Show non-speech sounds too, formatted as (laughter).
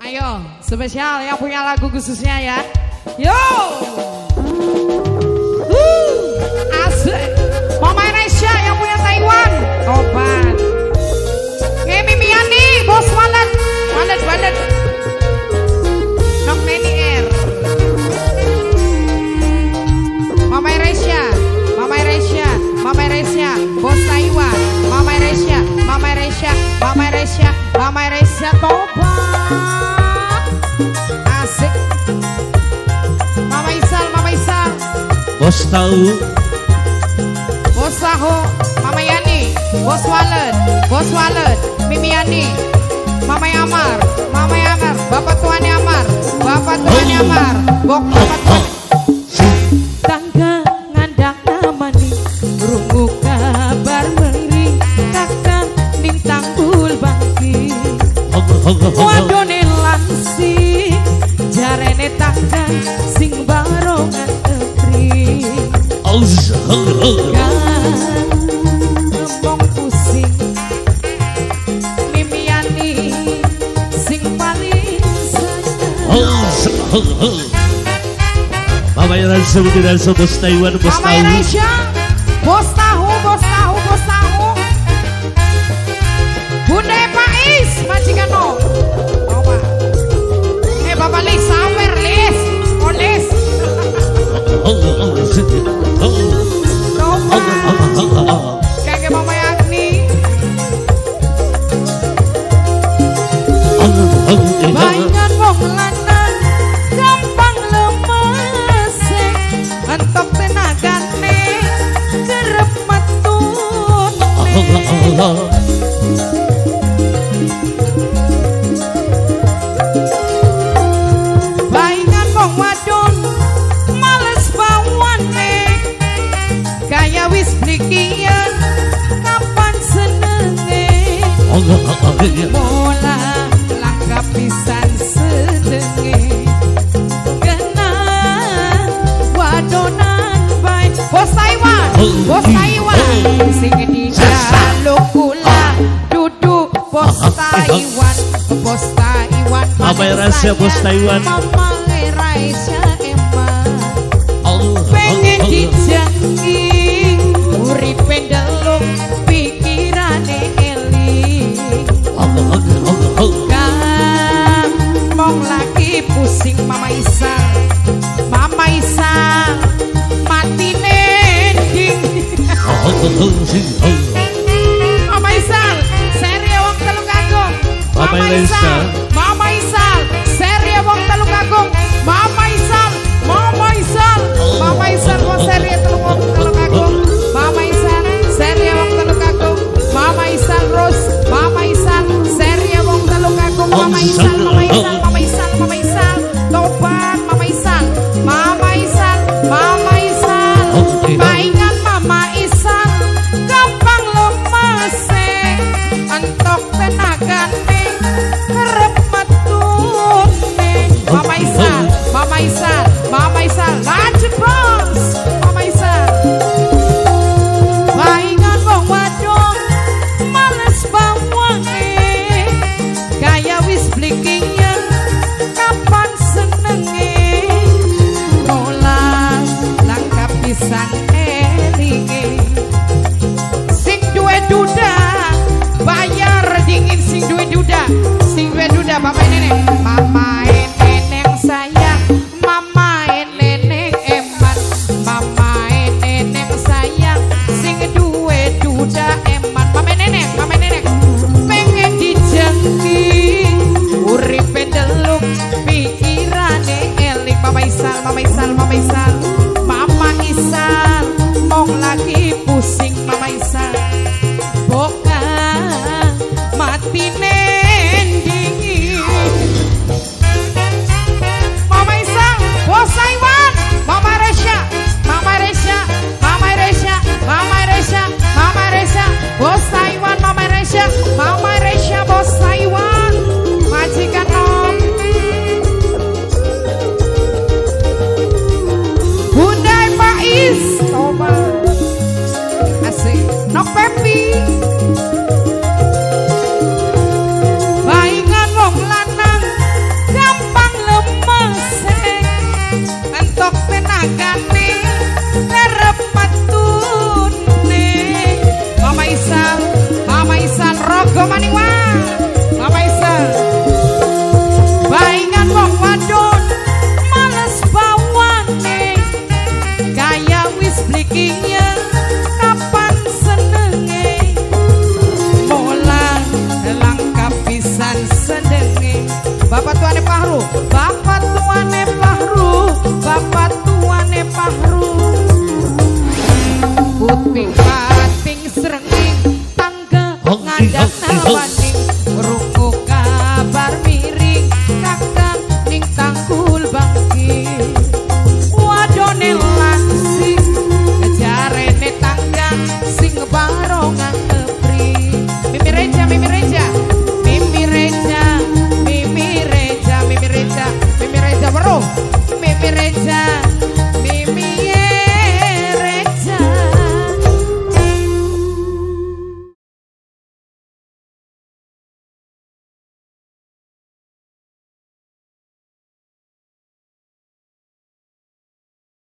Ayo, spesial yang punya lagu khususnya ya. Yo! Uh, asik. Mama Indonesia yang punya Taiwan. Obat. Bos tahu? Bos Tahu, Mama Yani, Bos Walet, Bos Walet, Mimi Yani, Mama Amar, Mama Amar, Bapak Tuan Amar, Bapak Tuan Amar, Bok Bapak Tuan. Tangga ngandak namani, rungu kabar meri, kakak bangki. Wadone lansi, jarene tangga Yang langsung dengan bos Taiwan bos tahu Bos tahu, bos tahu, bos tahu Bunda Pais Majikan no Bapak Eh Bapak Lis, sawer Lis. Oh Lis (laughs) (laughs) kerep metun Baingan bos Taiwan Sing di jaluk kula. Duduk bos Taiwan Bos Taiwan Mama Rahasia, bos Taiwan. Mama Rahasia emang pengen dijanji uripe ndelok pikirane eling Gampang lagi pusing Mama Isa Mama Isa seri wong telung agung. Mama Mama Isa Isa. Mama Isa seri wong telung agung. Mama Isa Mama Isa Mama Isa wong seri telung wong telung agung. Mama Isa seri wong telung agung. Mama Isa Rose. Mama Isa seri wong telung agung. Mama Isa Mama Isa Mama Isa Mama Isa tobat Mama Isa Mama Isa Mama Isa Blinking